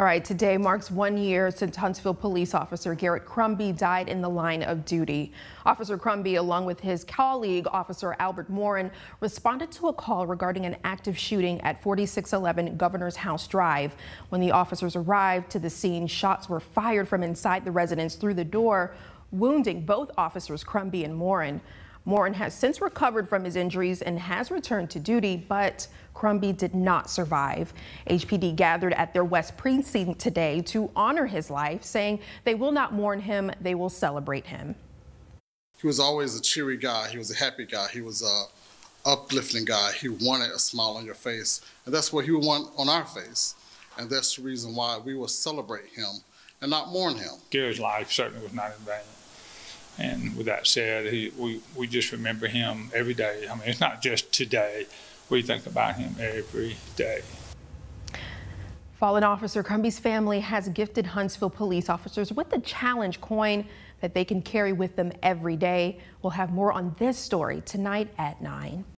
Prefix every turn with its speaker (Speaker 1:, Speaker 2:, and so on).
Speaker 1: All right, today marks one year since Huntsville police officer Garrett Crumby died in the line of duty. Officer Crumby, along with his colleague, Officer Albert Morin, responded to a call regarding an active shooting at 4611 Governor's House Drive. When the officers arrived to the scene, shots were fired from inside the residence through the door, wounding both officers Crumby and Morin. Morin has since recovered from his injuries and has returned to duty, but Crumby did not survive. HPD gathered at their West Precinct today to honor his life, saying they will not mourn him, they will celebrate him.
Speaker 2: He was always a cheery guy. He was a happy guy. He was a uplifting guy. He wanted a smile on your face, and that's what he would want on our face. And that's the reason why we will celebrate him and not mourn him.
Speaker 3: Gary's life certainly was not in vain. And with that said, he, we, we just remember him every day. I mean, it's not just today. We think about him every day.
Speaker 1: Fallen Officer Crumby's family has gifted Huntsville police officers with a challenge coin that they can carry with them every day. We'll have more on this story tonight at 9.